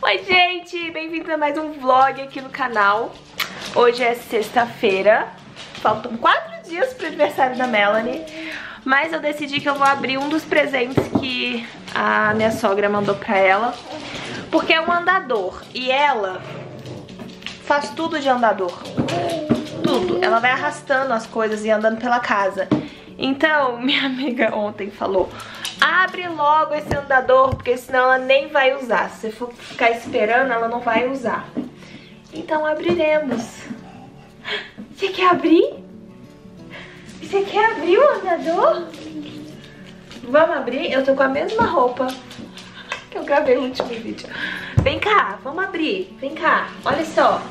Oi, gente! Bem-vindos a mais um vlog aqui no canal. Hoje é sexta-feira. Faltam quatro dias pro aniversário da Melanie. Mas eu decidi que eu vou abrir um dos presentes que a minha sogra mandou pra ela. Porque é um andador. E ela faz tudo de andador. Tudo. Ela vai arrastando as coisas e andando pela casa. Então, minha amiga ontem falou abre logo esse andador, porque senão ela nem vai usar. Se você for ficar esperando, ela não vai usar. Então abriremos. Você quer abrir? Você quer abrir o andador? Vamos abrir? Eu tô com a mesma roupa que eu gravei no último vídeo. Vem cá, vamos abrir. Vem cá, olha só.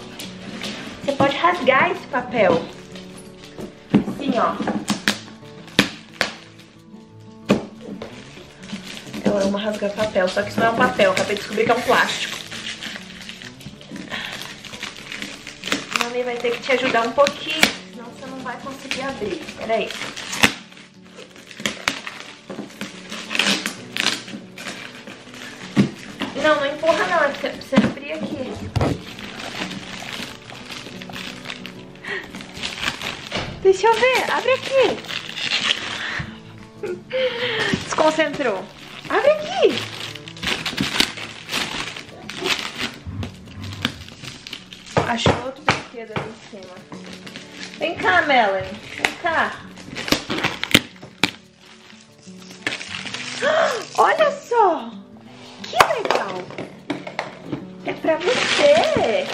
Você pode rasgar esse papel. Assim, ó. Amo rasgar papel, só que isso não é um papel, acabei de descobrir que é um plástico. Mami vai ter que te ajudar um pouquinho, senão você não vai conseguir abrir. Peraí. Não, não empurra não, é pra você abrir aqui. Deixa eu ver, abre aqui. Desconcentrou. Abre brinquedo ali em cima. Vem cá, Melanie. Vem cá. Olha só. Que legal. É pra você.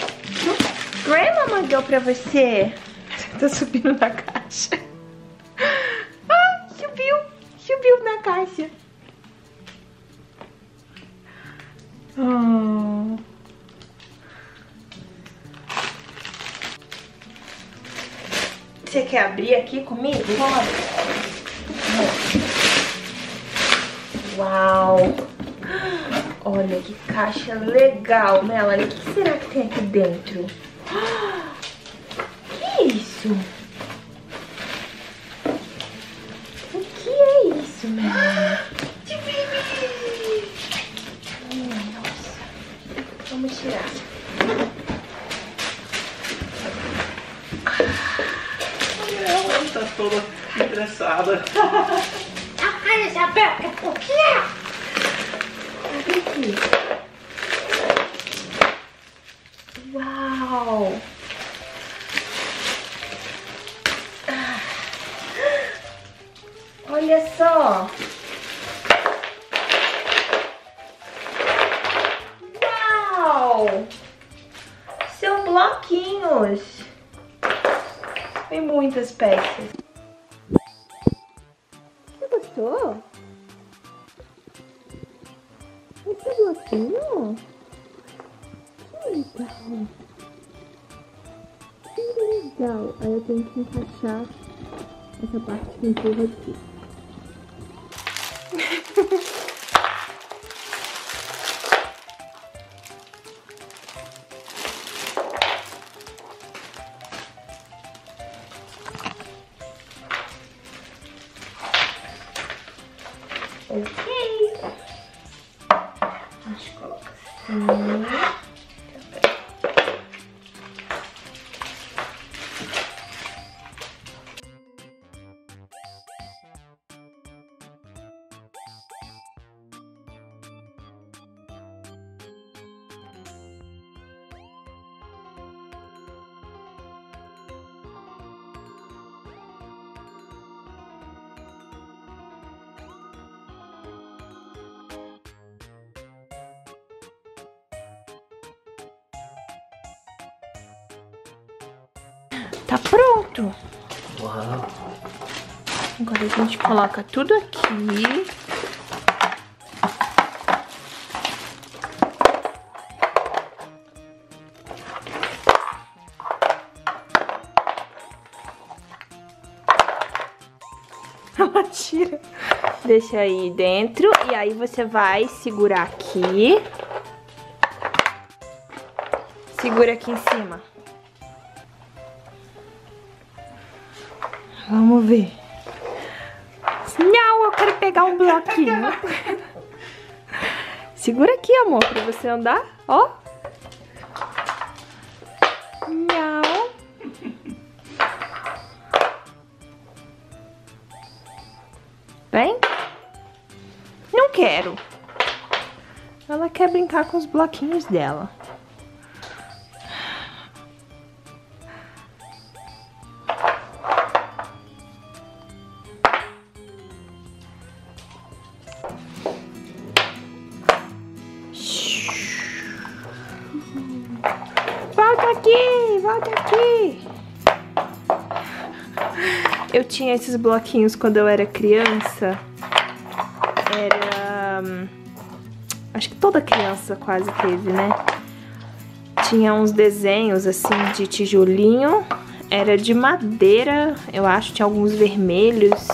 Grandma mandou pra você. Tá subindo na caixa. Quer abrir aqui comigo? Vamos Uau! Olha que caixa legal, Melanie. O que será que tem aqui dentro? Que isso? O que é isso, Melanie? Vamos tirar. Ela tá toda interessada. Olha essa boca, o que é? Abre aqui. Uau! Legal. Que legal. Aí eu tenho que encaixar essa parte que empurra aqui. Tá pronto. Uau. Agora a gente coloca tudo aqui. Ela tira. Deixa aí dentro e aí você vai segurar aqui. Segura aqui em cima. Vamos ver. Não, eu quero pegar um bloquinho. Segura aqui, amor, pra você andar. Ó. Miau. Vem. Não quero. Ela quer brincar com os bloquinhos dela. Esses bloquinhos quando eu era criança. Era. Hum, acho que toda criança quase teve, né? Tinha uns desenhos assim de tijolinho. Era de madeira, eu acho. Tinha alguns vermelhos.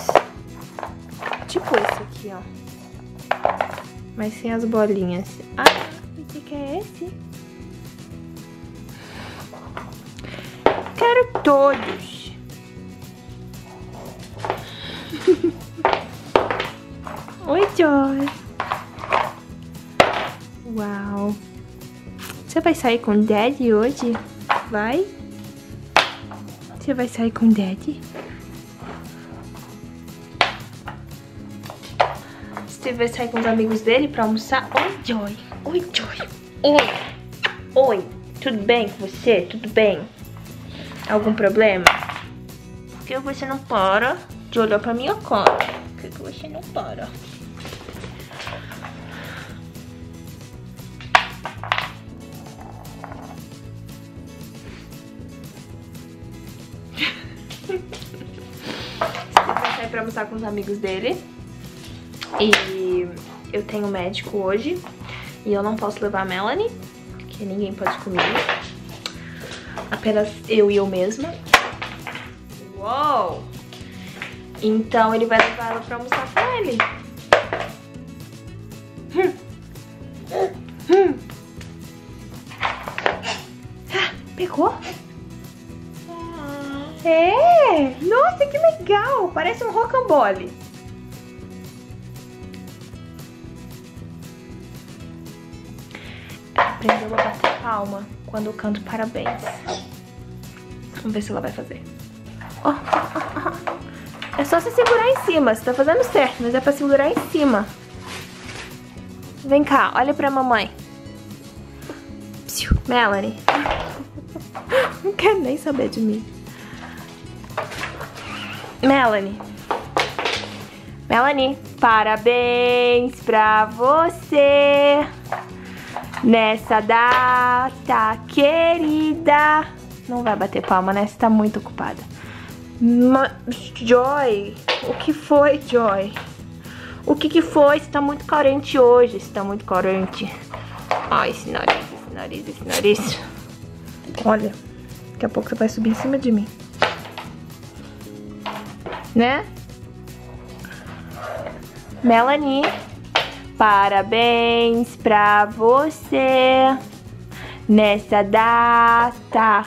Tipo esse aqui, ó. Mas sem as bolinhas. Ah, o que, que é esse? Quero todos. Joy. Uau. Você vai sair com o Daddy hoje? Vai? Você vai sair com o Daddy? Steve vai sair com os amigos dele pra almoçar. Oi, Joy. Oi, Joy. Oi. Oi. Tudo bem com você? Tudo bem? Algum problema? Por que você não para de olhar pra minha cara? Por que você não para? Almoçar com os amigos dele. E eu tenho médico hoje. E eu não posso levar a Melanie, porque ninguém pode comigo. Apenas eu e eu mesma. Uou! Então ele vai levar ela pra almoçar com ele. Hum. Hum. Ah, pegou? Nossa, que legal! Parece um rocambole. Aprendeu a bater palma quando eu canto parabéns. Vamos ver se ela vai fazer. Oh, é só se segurar em cima. Você tá fazendo certo, mas é pra segurar em cima. Vem cá, olha pra mamãe. Psiu, Melanie. Não quer nem saber de mim. Melanie. Melanie, parabéns pra você nessa data querida. Não vai bater palma, né? Você tá muito ocupada. Ma Joy, o que foi, Joy? O que que foi? Você tá muito carente hoje. Você tá muito carente. Ai, esse nariz, esse nariz, esse nariz. Olha, daqui a pouco você vai subir em cima de mim. Né? Melanie, parabéns pra você nessa data.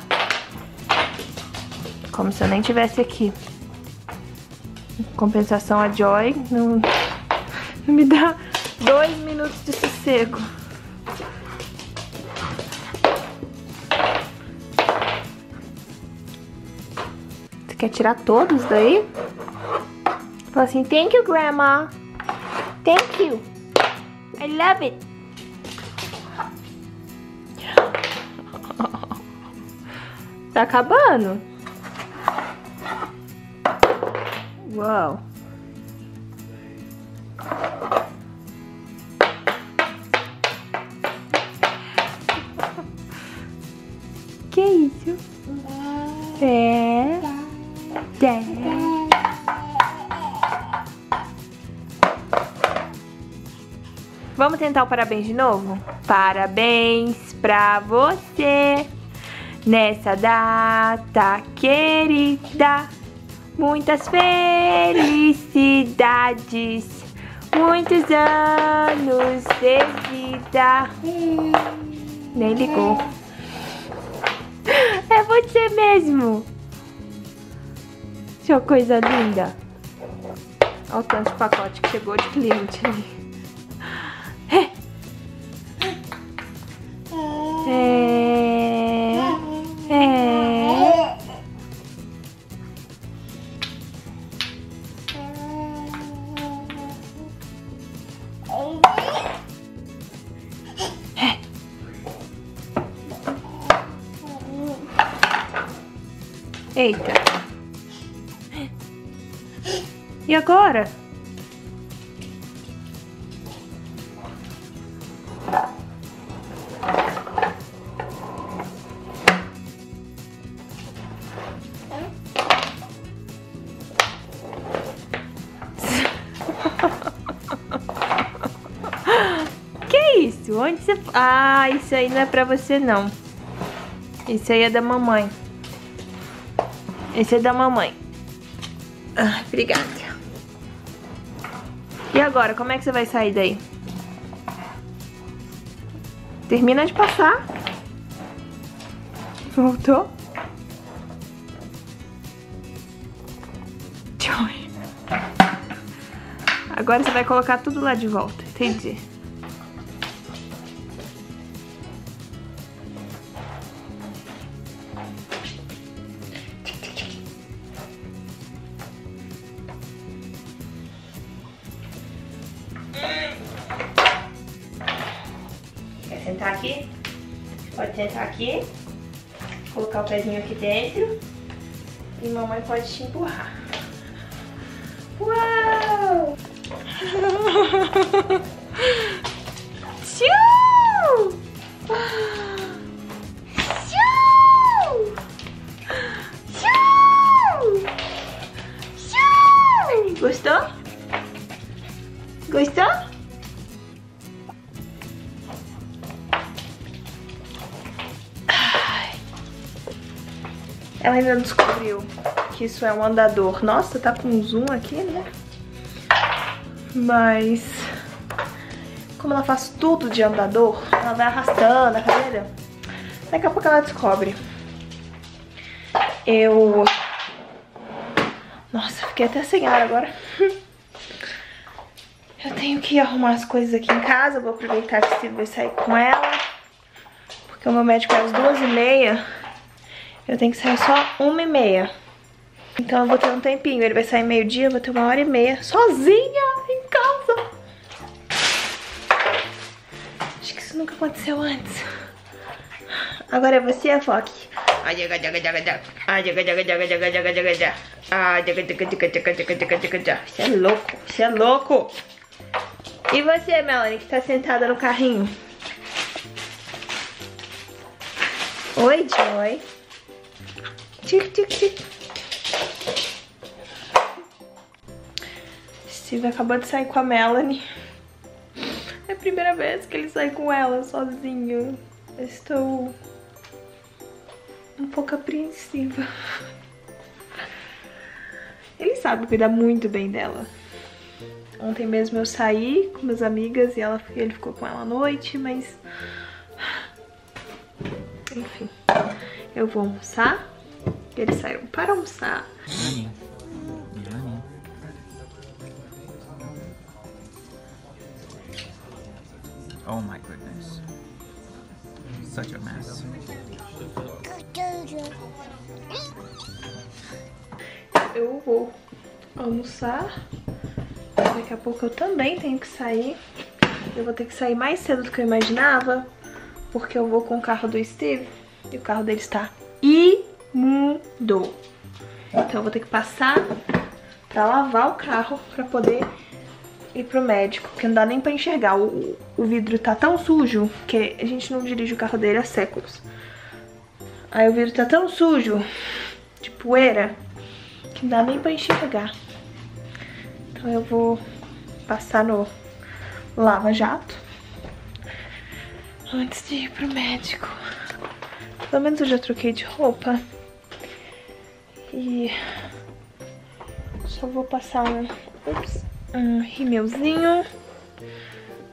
Como se eu nem tivesse aqui. Compensação, a Joy não, não me dá dois minutos de sossego. Quer tirar todos daí? Fala assim, thank you, grandma. Thank you. I love it. Tá acabando? Uau. Vamos tentar o parabéns de novo? Parabéns pra você nessa data querida. Muitas felicidades, muitos anos de vida. Nem ligou. É você mesmo. Sua coisa linda. Olha o tanto de pacote que chegou de cliente ali. É. É. Eita. E agora? Onde você... Ah, isso aí não é pra você não. Isso aí é da mamãe. Esse é da mamãe. Ah, obrigada. E agora, como é que você vai sair daí? Termina de passar. Voltou? Agora você vai colocar tudo lá de volta, entendi. Sentar aqui? Pode sentar aqui. Colocar o pezinho aqui dentro. E mamãe pode te empurrar. Uau! ainda descobriu que isso é um andador. Nossa, tá com zoom aqui, né? Mas... Como ela faz tudo de andador, ela vai arrastando a cadeira. Daqui a pouco ela descobre. Eu... Nossa, fiquei até sem ar agora. Eu tenho que arrumar as coisas aqui em casa. Vou aproveitar que Steve vai sair com ela. Porque o meu médico é às duas e meia. Eu tenho que sair só uma e meia. Então eu vou ter um tempinho. Ele vai sair meio-dia, eu vou ter uma hora e meia sozinha em casa. Acho que isso nunca aconteceu antes. Agora é você, a Foque. Você é louco, você é louco. E você, Melanie, que tá sentada no carrinho? Oi, Joy. Tic, tic, tic. Steve acabou de sair com a Melanie. É a primeira vez que ele sai com ela sozinho. Eu estou um pouco apreensiva. Ele sabe cuidar muito bem dela. Ontem mesmo eu saí com minhas amigas e ela, ele ficou com ela à noite, mas... Enfim, eu vou almoçar. Eles saíram para almoçar. Mirani. Mirani. Oh my goodness. Such a mess. Eu vou almoçar. Daqui a pouco eu também tenho que sair. Eu vou ter que sair mais cedo do que eu imaginava. Porque eu vou com o carro do Steve. E o carro dele está imundo. Então eu vou ter que passar pra lavar o carro pra poder ir pro médico. Porque não dá nem pra enxergar. O, o vidro tá tão sujo que a gente não dirige o carro dele há séculos. Aí o vidro tá tão sujo, de poeira, que não dá nem pra enxergar. Então eu vou passar no lava-jato antes de ir pro médico. Pelo menos eu já troquei de roupa. E só vou passar um, ups, um rimelzinho,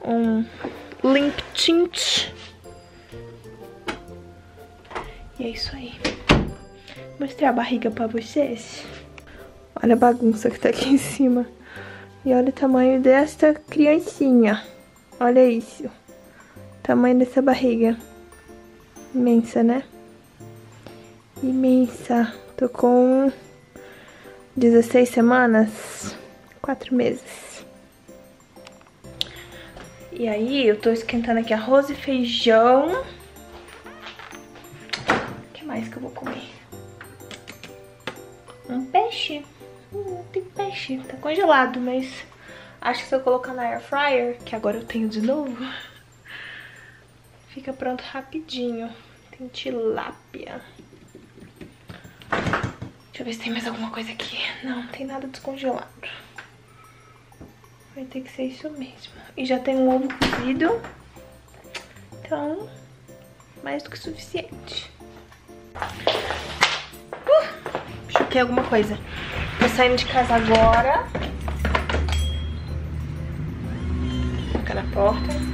um limp tint. E é isso aí. Mostrei a barriga pra vocês. Olha a bagunça que tá aqui em cima. E olha o tamanho desta criancinha. Olha isso. Tamanho dessa barriga. Imensa, né? Imensa. Tô com 16 semanas, 4 meses. E aí, eu tô esquentando aqui arroz e feijão. O que mais que eu vou comer? Um peixe. Hum, tem peixe. Tá congelado, mas acho que se eu colocar na air fryer, que agora eu tenho de novo, fica pronto rapidinho. Tem tilápia. Deixa eu ver se tem mais alguma coisa aqui. Não, não tem nada descongelado. Vai ter que ser isso mesmo. E já tem um ovo cozido. Então, mais do que suficiente. Uh, choquei alguma coisa. Tô saindo de casa agora. Fica na porta.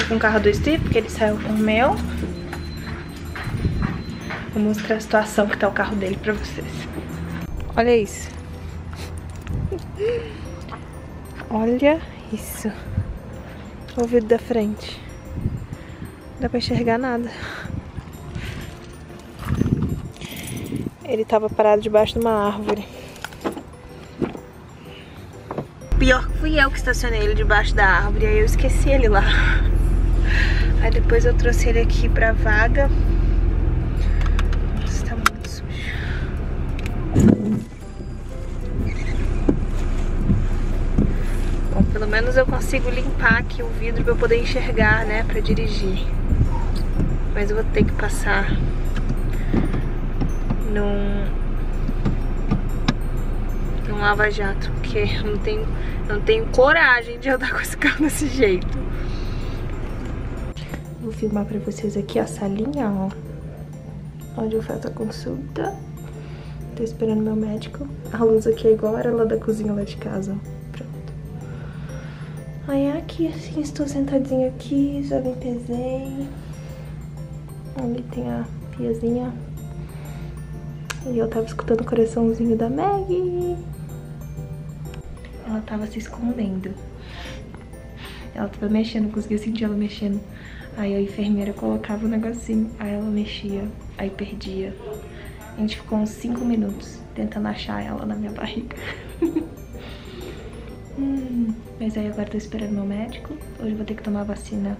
Vou com o carro do Steve, porque ele saiu com o meu. Vou mostrar a situação que tá o carro dele pra vocês. Olha isso. Olha isso. O vidro da frente. Não dá pra enxergar nada. Ele tava parado debaixo de uma árvore. Pior que fui eu que estacionei ele debaixo da árvore. Aí eu esqueci ele lá. Aí depois eu trouxe ele aqui pra vaga. Nossa, tá muito sujo. Bom, pelo menos eu consigo limpar aqui o vidro pra eu poder enxergar, né? Pra dirigir. Mas eu vou ter que passar num, num lava-jato, porque eu não tenho, não tenho coragem de andar com esse carro desse jeito. Vou filmar pra vocês aqui a salinha, ó. Onde eu faço a consulta. Tô esperando meu médico. A luz aqui é igual era lá da cozinha lá de casa, ó. Pronto. Aí aqui, assim, estou sentadinha aqui, já me pesei. Ali tem a piazinha e eu tava escutando o coraçãozinho da Maggie. Ela tava se escondendo. Ela tava mexendo, conseguia sentir ela mexendo. Aí a enfermeira colocava o negocinho, aí ela mexia, aí perdia. A gente ficou uns 5 minutos tentando achar ela na minha barriga. hum, mas aí agora tô esperando meu médico. Hoje eu vou ter que tomar vacina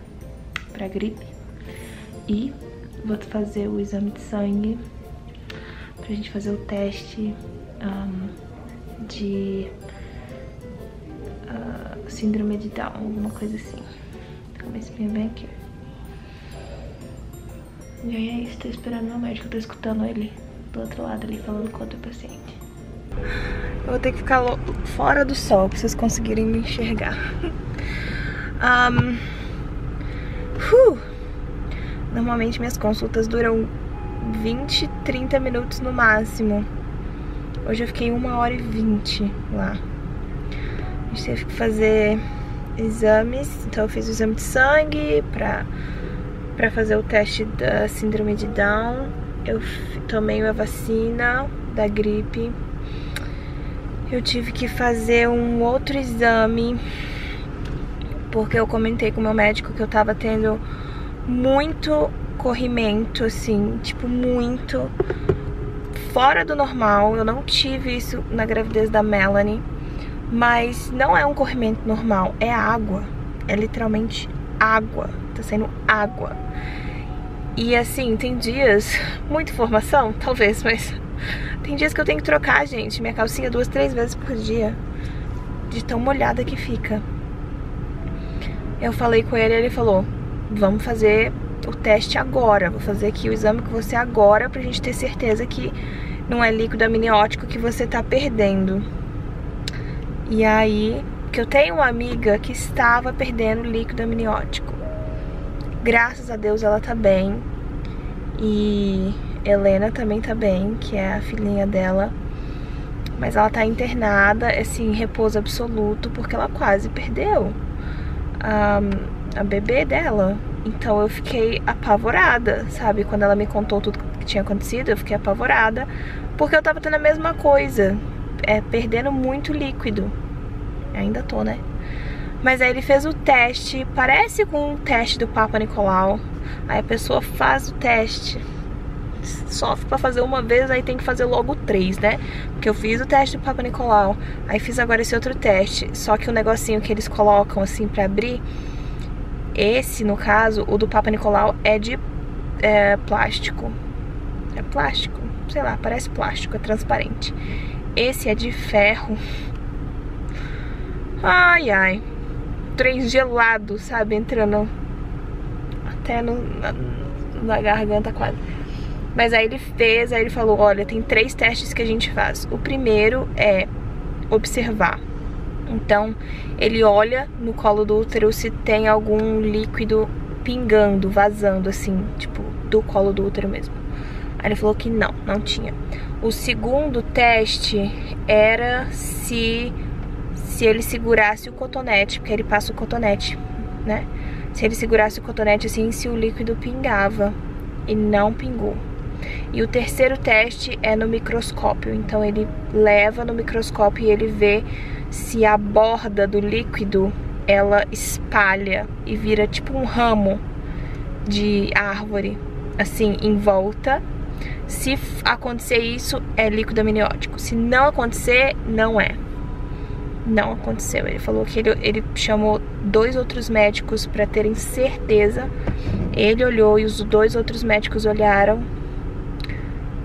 pra gripe. E vou fazer o exame de sangue pra gente fazer o teste um, de uh, síndrome de Down, alguma coisa assim. Tá com a espinha bem aqui. E aí é isso, tô esperando meu médico, tô escutando ele do outro lado ali falando com outro paciente. Eu vou ter que ficar fora do sol pra vocês conseguirem me enxergar. um, normalmente minhas consultas duram 20, 30 minutos no máximo. Hoje eu fiquei uma hora e 20 lá. A gente teve que fazer exames, então eu fiz o exame de sangue pra, pra fazer o teste da síndrome de Down. Eu tomei a vacina da gripe. Eu tive que fazer um outro exame porque eu comentei com o meu médico que eu tava tendo muito corrimento, assim, tipo, muito fora do normal. Eu não tive isso na gravidez da Melanie, mas não é um corrimento normal, é água. É literalmente água, tá sendo água. E assim, tem dias, muita informação, talvez, mas tem dias que eu tenho que trocar, gente, minha calcinha duas, três vezes por dia, de tão molhada que fica. Eu falei com ele, ele falou, vamos fazer o teste agora. Vou fazer aqui o exame com você agora pra gente ter certeza que não é líquido amniótico que você tá perdendo. E aí, que eu tenho uma amiga que estava perdendo líquido amniótico. Graças a Deus ela tá bem. E Helena também tá bem, que é a filhinha dela. Mas ela tá internada, assim, em repouso absoluto, porque ela quase perdeu a, a bebê dela. Então eu fiquei apavorada, sabe? Quando ela me contou tudo que tinha acontecido, eu fiquei apavorada. Porque eu tava tendo a mesma coisa. É, perdendo muito líquido. Ainda tô, né? Mas aí ele fez o teste, parece com o teste do Papa Nicolau. Aí a pessoa faz o teste, sofre pra fazer uma vez, aí tem que fazer logo três, né? Porque eu fiz o teste do Papa Nicolau, aí fiz agora esse outro teste. Só que o negocinho que eles colocam assim pra abrir, esse, no caso, o do Papa Nicolau é de é, plástico. É plástico? Sei lá, parece plástico, é transparente. Esse é de ferro. Ai, ai. Trem gelado, sabe? Entrando até no, na, na garganta quase. Mas aí ele fez, aí ele falou, olha, tem três testes que a gente faz. O primeiro é observar. Então, ele olha no colo do útero se tem algum líquido pingando, vazando, assim, tipo, do colo do útero mesmo. Aí ele falou que não, não tinha. O segundo teste era se, se ele segurasse o cotonete, porque ele passa o cotonete, né? Se ele segurasse o cotonete assim, se o líquido pingava. E não pingou. E o terceiro teste é no microscópio. Então ele leva no microscópio e ele vê se a borda do líquido ela espalha e vira tipo um ramo de árvore, assim, em volta. Se acontecer isso, é líquido amniótico. Se não acontecer, não é. Não aconteceu. Ele falou que ele, ele chamou dois outros médicos para terem certeza. Ele olhou e os dois outros médicos olharam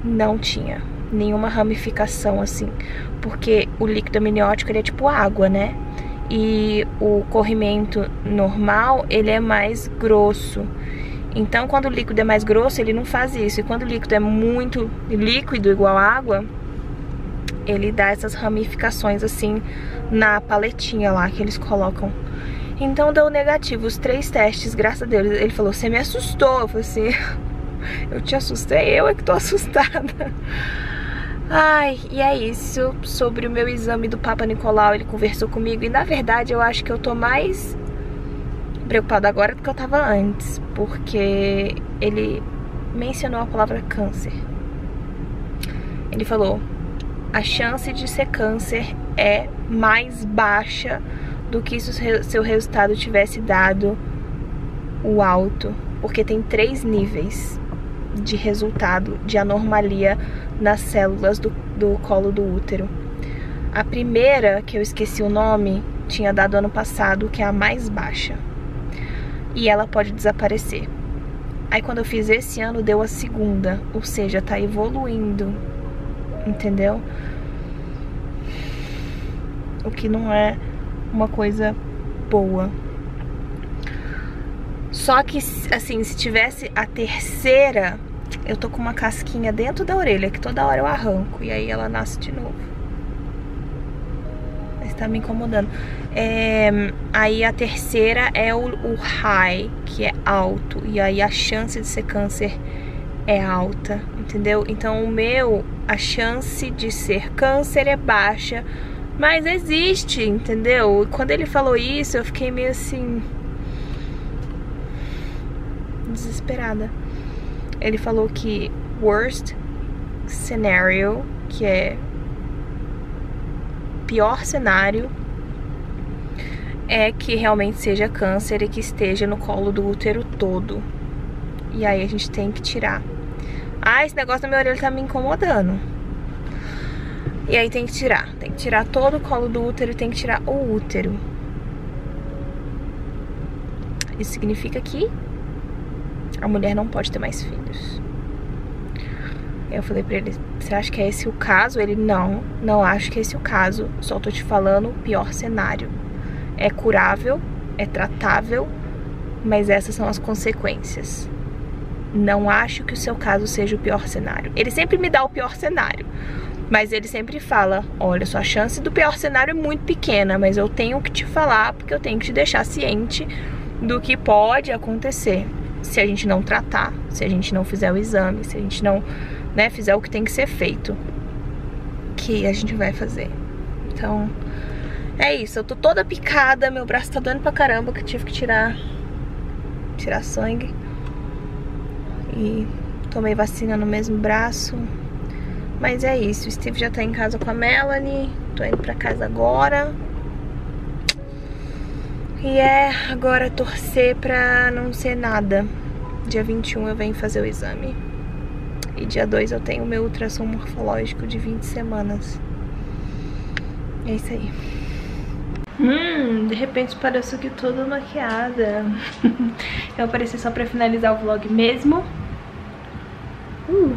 não tinha nenhuma ramificação assim, porque o líquido amniótico ele é tipo água, né? E o corrimento normal, ele é mais grosso. Então, quando o líquido é mais grosso, ele não faz isso. E quando o líquido é muito líquido, igual água, ele dá essas ramificações assim na paletinha lá que eles colocam. Então deu negativo os três testes, graças a Deus. Ele falou: "Você me assustou". Eu falei assim: eu te assustei, eu é que tô assustada. Ai, e é isso sobre o meu exame do Papa Nicolau. Ele conversou comigo e na verdade eu acho que eu tô mais preocupada agora do que eu tava antes, porque ele mencionou a palavra câncer. Ele falou: a chance de ser câncer é mais baixa do que se o seu resultado tivesse dado o alto, porque tem três níveis de resultado de anormalia nas células do, do colo do útero. A primeira, que eu esqueci o nome, tinha dado ano passado, que é a mais baixa. E ela pode desaparecer. Aí quando eu fiz esse ano, deu a segunda, ou seja, tá evoluindo. Entendeu? O que não é uma coisa boa. Só que, assim, se tivesse a terceira, eu tô com uma casquinha dentro da orelha que toda hora eu arranco e aí ela nasce de novo. Mas tá me incomodando. É, aí a terceira é o, o high, que é alto. E aí a chance de ser câncer é alta, entendeu? Então o meu, a chance de ser câncer é baixa, mas existe, entendeu? E quando ele falou isso, eu fiquei meio assim desesperada. Ele falou que worst scenario, que é pior cenário, é que realmente seja câncer e que esteja no colo do útero todo. E aí a gente tem que tirar. Ah, esse negócio da minha orelha tá me incomodando. E aí tem que tirar. Tem que tirar todo o colo do útero e tem que tirar o útero. Isso significa que a mulher não pode ter mais filhos. Eu falei pra ele, você acha que é esse o caso? Ele, não, não acho que é esse o caso, só tô te falando o pior cenário. É curável, é tratável, mas essas são as consequências. Não acho que o seu caso seja o pior cenário. Ele sempre me dá o pior cenário, mas ele sempre fala, olha, sua chance do pior cenário é muito pequena, mas eu tenho que te falar porque eu tenho que te deixar ciente do que pode acontecer se a gente não tratar, se a gente não fizer o exame, se a gente não né, fizer o que tem que ser feito, que a gente vai fazer. Então, é isso. Eu tô toda picada, meu braço tá doendo pra caramba, que eu tive que tirar, tirar sangue. E tomei vacina no mesmo braço. Mas é isso, o Steve já tá em casa com a Melanie, tô indo pra casa agora. E é agora torcer pra não ser nada. Dia 21 eu venho fazer o exame. E dia 2 eu tenho meu ultrassom morfológico de 20 semanas. É isso aí. Hum, de repente pareço que toda maquiada. eu apareci só pra finalizar o vlog mesmo. Uh,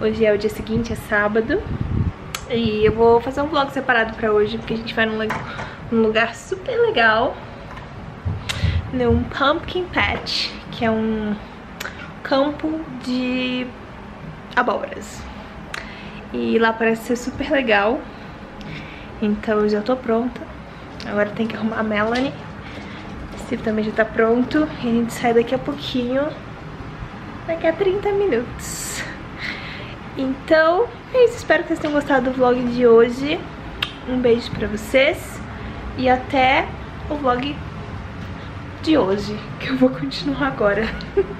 hoje é o dia seguinte, é sábado. E eu vou fazer um vlog separado pra hoje, porque a gente vai num, num lugar super legal. Num Pumpkin Patch, que é um campo de abóboras. E lá parece ser super legal. Então eu já tô pronta. Agora tem que arrumar a Melanie. Steve também já tá pronto. E a gente sai daqui a pouquinho. Daqui a 30 minutos. Então, é isso. Espero que vocês tenham gostado do vlog de hoje. Um beijo pra vocês. E até o vlog de hoje, que eu vou continuar agora.